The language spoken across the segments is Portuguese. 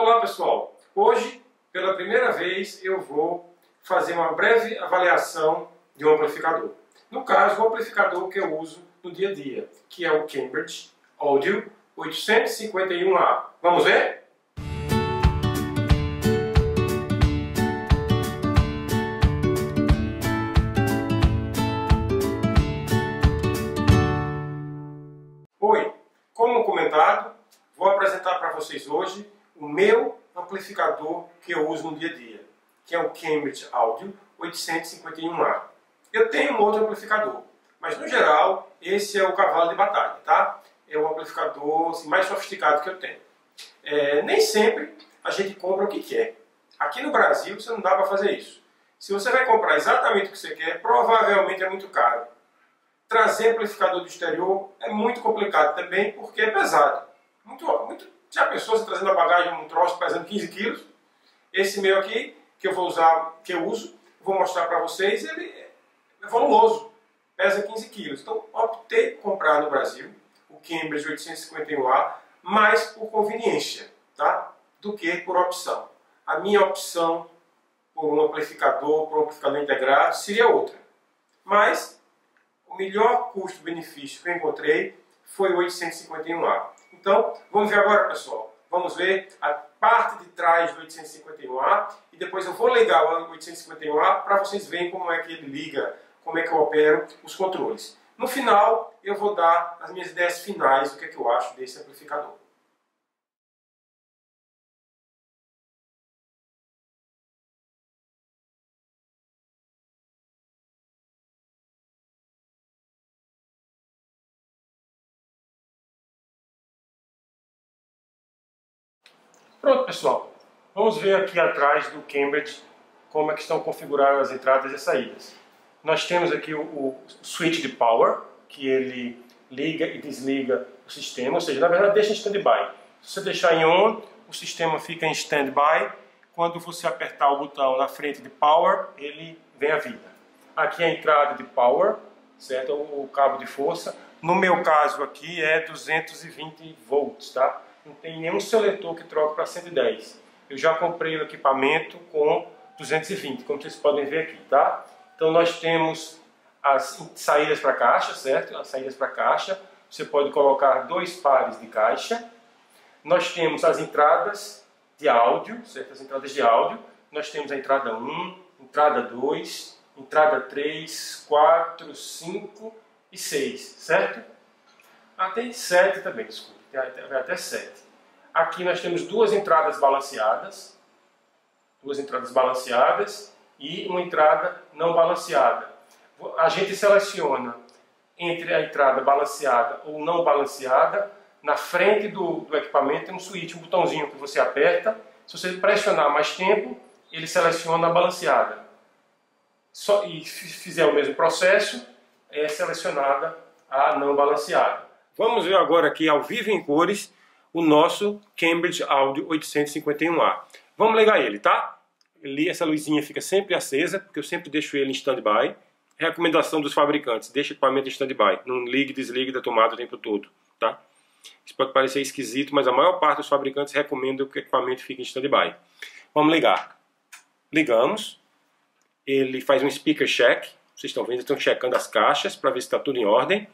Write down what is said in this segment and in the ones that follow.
Olá pessoal, hoje pela primeira vez eu vou fazer uma breve avaliação de um amplificador. No caso, o amplificador que eu uso no dia a dia, que é o Cambridge Audio 851A. Vamos ver? Oi, como comentado, vou apresentar para vocês hoje o meu amplificador que eu uso no dia a dia, que é o Cambridge Audio 851A. Eu tenho um outro amplificador, mas no geral esse é o cavalo de batalha, tá? É o amplificador assim, mais sofisticado que eu tenho. É, nem sempre a gente compra o que quer. Aqui no Brasil você não dá para fazer isso. Se você vai comprar exatamente o que você quer, provavelmente é muito caro. Trazer amplificador do exterior é muito complicado também, porque é pesado. Muito, muito já pensou você trazendo a bagagem um troço pesando 15 quilos? Esse meu aqui, que eu vou usar, que eu uso, vou mostrar para vocês, ele é volumoso, pesa 15 quilos. Então optei por comprar no Brasil o Cambridge 851A, mais por conveniência, tá? Do que por opção. A minha opção por um amplificador, por um amplificador integrado, seria outra. Mas o melhor custo-benefício que eu encontrei foi o 851A. Então, vamos ver agora, pessoal. Vamos ver a parte de trás do 851A e depois eu vou ligar o 851A para vocês verem como é que ele liga, como é que eu opero os controles. No final, eu vou dar as minhas ideias finais do que, é que eu acho desse amplificador. Pronto, pessoal. Vamos ver aqui atrás do Cambridge como é que estão configuradas as entradas e saídas. Nós temos aqui o, o switch de power, que ele liga e desliga o sistema, ou seja, na verdade deixa em standby. Se você deixar em on, o sistema fica em standby. Quando você apertar o botão na frente de power, ele vem à vida. Aqui é a entrada de power, certo? O cabo de força. No meu caso aqui é 220 volts, tá? Não tem nenhum seletor que troque para 110. Eu já comprei o equipamento com 220, como vocês podem ver aqui, tá? Então nós temos as saídas para caixa, certo? As saídas para caixa, você pode colocar dois pares de caixa. Nós temos as entradas de áudio, certo? As entradas de áudio. Nós temos a entrada 1, entrada 2, entrada 3, 4, 5 e 6, certo? Ah, tem 7 também, desculpa vai até 7. Aqui nós temos duas entradas balanceadas, duas entradas balanceadas e uma entrada não balanceada. A gente seleciona entre a entrada balanceada ou não balanceada, na frente do, do equipamento tem um switch, um botãozinho que você aperta. Se você pressionar mais tempo, ele seleciona a balanceada. Só, e fizer o mesmo processo, é selecionada a não balanceada. Vamos ver agora aqui ao vivo em cores o nosso Cambridge Audio 851A. Vamos ligar ele, tá? Essa luzinha fica sempre acesa, porque eu sempre deixo ele em stand-by. Recomendação dos fabricantes, deixe o equipamento em stand-by. Não ligue e desligue da tomada o tempo todo, tá? Isso pode parecer esquisito, mas a maior parte dos fabricantes recomenda que o equipamento fique em stand-by. Vamos ligar. Ligamos. Ele faz um speaker check. Vocês estão vendo, estão checando as caixas para ver se está tudo em ordem.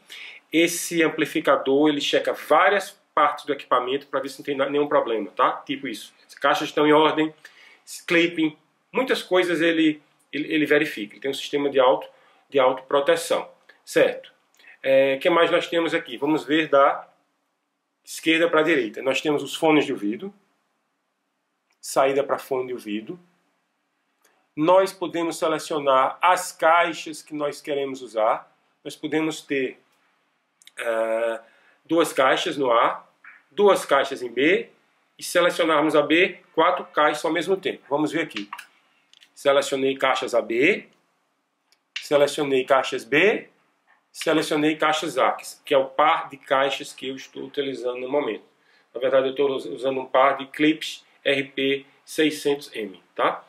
Esse amplificador ele checa várias partes do equipamento para ver se não tem nenhum problema, tá? Tipo isso. As caixas estão em ordem, clipping, muitas coisas ele, ele, ele verifica. Ele tem um sistema de auto de autoproteção, certo? O é, que mais nós temos aqui? Vamos ver da esquerda para a direita. Nós temos os fones de ouvido, saída para fone de ouvido. Nós podemos selecionar as caixas que nós queremos usar. Nós podemos ter uh, duas caixas no A, duas caixas em B e selecionarmos a B, quatro caixas ao mesmo tempo. Vamos ver aqui. Selecionei caixas AB, selecionei caixas B, selecionei caixas A, que é o par de caixas que eu estou utilizando no momento. Na verdade, eu estou usando um par de clips RP 600M, tá?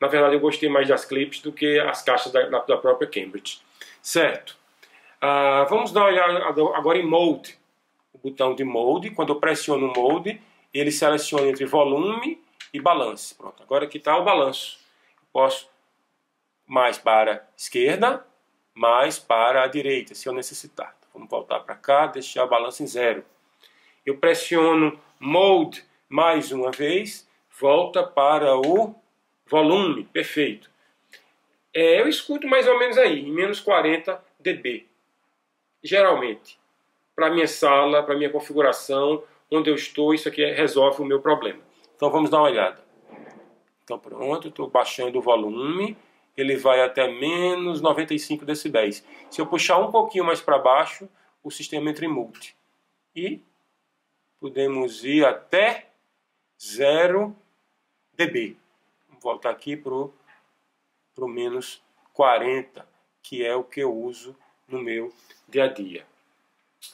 Na verdade, eu gostei mais das clips do que as caixas da, da própria Cambridge. Certo. Uh, vamos dar uma olhada agora em Mode. O botão de Mode, quando eu pressiono o Mode, ele seleciona entre volume e balance. Pronto, agora aqui está o balanço. Posso mais para a esquerda, mais para a direita, se eu necessitar. Vamos voltar para cá, deixar o balanço em zero. Eu pressiono Mode mais uma vez, volta para o volume, perfeito. É, eu escuto mais ou menos aí, em menos 40 dB, geralmente. Para minha sala, para minha configuração, onde eu estou, isso aqui resolve o meu problema. Então vamos dar uma olhada. Então pronto, estou baixando o volume, ele vai até menos 95 decibéis. Se eu puxar um pouquinho mais para baixo, o sistema entra em multi. E podemos ir até 0 dB. Vou voltar aqui para o menos 40, que é o que eu uso no meu dia a dia.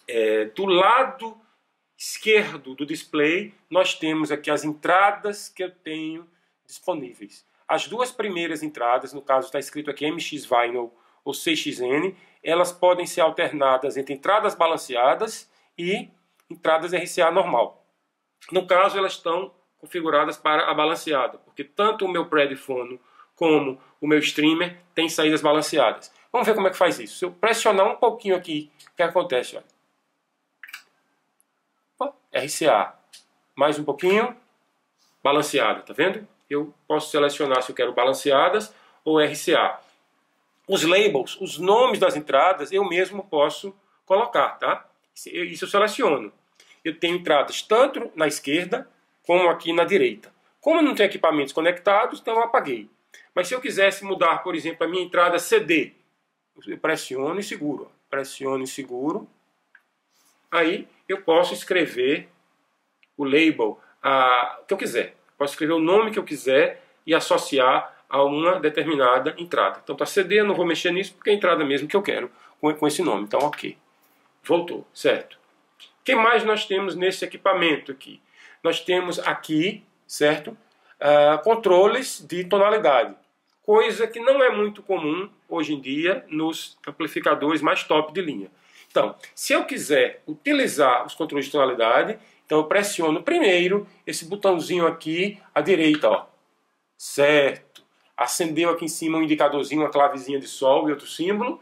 É, do lado esquerdo do display, nós temos aqui as entradas que eu tenho disponíveis. As duas primeiras entradas, no caso está escrito aqui MX Vinyl ou CXN, elas podem ser alternadas entre entradas balanceadas e entradas RCA normal. No caso, elas estão configuradas para a balanceada, porque tanto o meu pré-fono como o meu streamer têm saídas balanceadas. Vamos ver como é que faz isso. Se eu pressionar um pouquinho aqui, o que acontece? RCA. Mais um pouquinho, balanceada, tá vendo? eu posso selecionar se eu quero balanceadas ou RCA. Os labels, os nomes das entradas, eu mesmo posso colocar, tá? Isso eu seleciono. Eu tenho entradas tanto na esquerda como aqui na direita. Como não tem equipamentos conectados, então eu apaguei. Mas se eu quisesse mudar, por exemplo, a minha entrada CD, eu pressiono e seguro. Pressiono e seguro. Aí eu posso escrever o label a, que eu quiser. Posso escrever o nome que eu quiser e associar a uma determinada entrada. Então está CD, eu não vou mexer nisso porque é a entrada mesmo que eu quero com, com esse nome. Então ok. Voltou, certo. O que mais nós temos nesse equipamento aqui? Nós temos aqui, certo, uh, controles de tonalidade. Coisa que não é muito comum hoje em dia nos amplificadores mais top de linha. Então, se eu quiser utilizar os controles de tonalidade, então eu pressiono primeiro esse botãozinho aqui à direita, ó. Certo. Acendeu aqui em cima um indicadorzinho, uma clavezinha de sol e outro símbolo.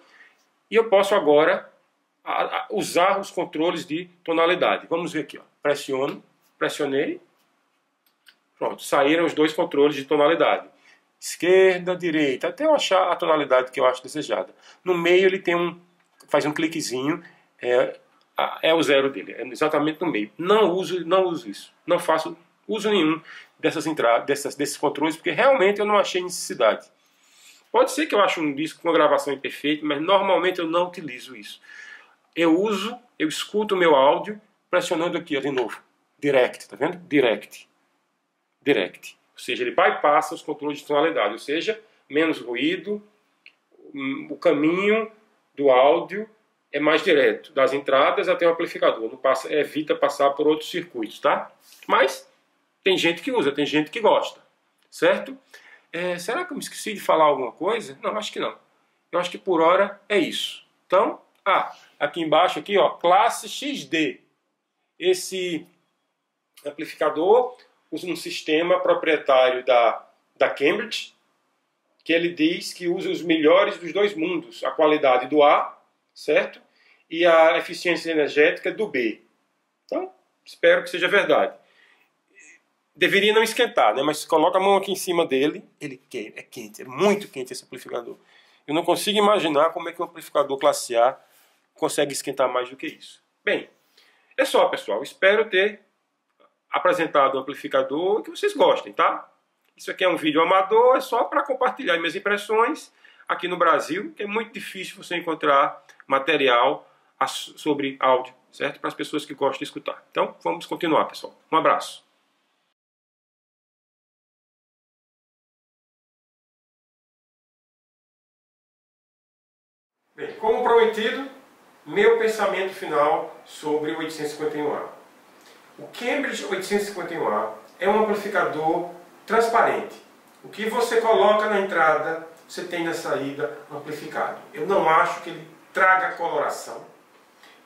E eu posso agora usar os controles de tonalidade. Vamos ver aqui, ó. Pressiono, pressionei. Pronto, saíram os dois controles de tonalidade. Esquerda, direita, até eu achar a tonalidade que eu acho desejada. No meio ele tem um, faz um cliquezinho, é, é o zero dele, é exatamente no meio. Não uso, não uso isso. Não faço uso nenhum dessas entradas, dessas, desses controles, porque realmente eu não achei necessidade. Pode ser que eu ache um disco com uma gravação imperfeita, mas normalmente eu não utilizo isso. Eu uso, eu escuto o meu áudio pressionando aqui ó, de novo. Direct, tá vendo? Direct. Direct. Ou seja, ele bypassa os controles de tonalidade, ou seja, menos ruído, hum, o caminho do áudio é mais direto, das entradas até o amplificador, não passa, evita passar por outros circuitos, tá? Mas tem gente que usa, tem gente que gosta, certo? É, será que eu me esqueci de falar alguma coisa? Não, acho que não. Eu acho que por hora é isso. Então, ah, aqui embaixo aqui, ó, classe XD. Esse amplificador um sistema proprietário da, da Cambridge, que ele diz que usa os melhores dos dois mundos, a qualidade do A certo? E a eficiência energética do B. Então, espero que seja verdade. Deveria não esquentar, né? mas coloca a mão aqui em cima dele, ele é quente, é muito quente esse amplificador. Eu não consigo imaginar como é que um amplificador classe A consegue esquentar mais do que isso. Bem, é só, pessoal. Espero ter apresentado um amplificador que vocês gostem, tá? Isso aqui é um vídeo amador, é só para compartilhar minhas impressões aqui no Brasil, que é muito difícil você encontrar material sobre áudio, certo? Para as pessoas que gostam de escutar. Então, vamos continuar, pessoal. Um abraço. Bem, como prometido, meu pensamento final sobre o 851A. O Cambridge 851A é um amplificador transparente. O que você coloca na entrada você tem na saída amplificado. Eu não acho que ele traga coloração.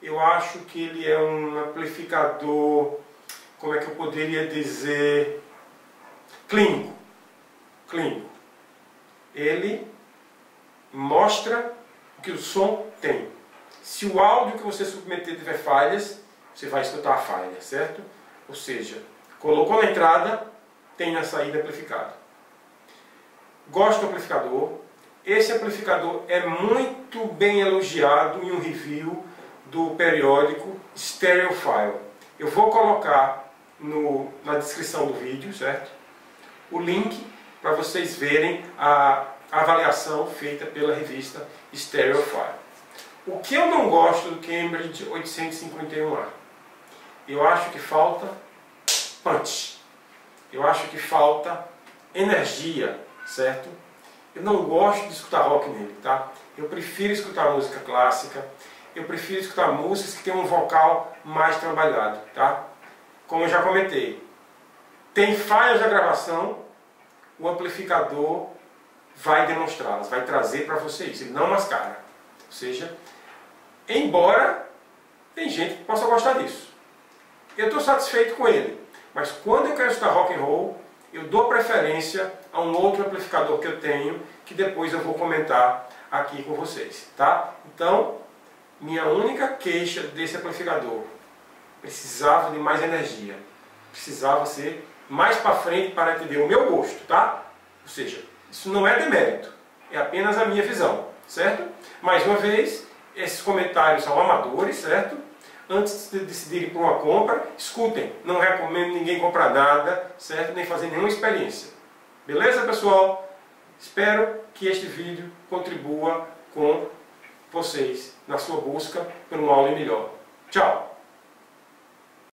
Eu acho que ele é um amplificador como é que eu poderia dizer, clínico. Clínico. Ele mostra o que o som tem. Se o áudio que você submeter tiver falhas, você vai escutar a falha, certo? Ou seja, colocou na entrada, tem na saída amplificado. Gosto do amplificador. Esse amplificador é muito bem elogiado em um review do periódico Stereophile. Eu vou colocar no, na descrição do vídeo, certo? O link para vocês verem a avaliação feita pela revista Stereophile. O que eu não gosto do Cambridge 851A? Eu acho que falta punch. Eu acho que falta energia, certo? Eu não gosto de escutar rock nele, tá? Eu prefiro escutar música clássica, eu prefiro escutar músicas que têm um vocal mais trabalhado, tá? Como eu já comentei, tem falhas da gravação, o amplificador vai demonstrá-las, vai trazer para vocês, ele não mascara. Ou seja, embora tem gente que possa gostar disso. Eu estou satisfeito com ele, mas quando eu quero escutar rock and roll, eu dou preferência a um outro amplificador que eu tenho, que depois eu vou comentar aqui com vocês, tá? Então, minha única queixa desse amplificador precisava de mais energia, precisava ser mais para frente para entender o meu gosto, tá? Ou seja, isso não é demérito, é apenas a minha visão, certo? Mais uma vez, esses comentários são amadores, certo? Antes de decidirem por uma compra, escutem. Não recomendo ninguém comprar nada, certo? Nem fazer nenhuma experiência. Beleza, pessoal? Espero que este vídeo contribua com vocês na sua busca por uma aula melhor. Tchau!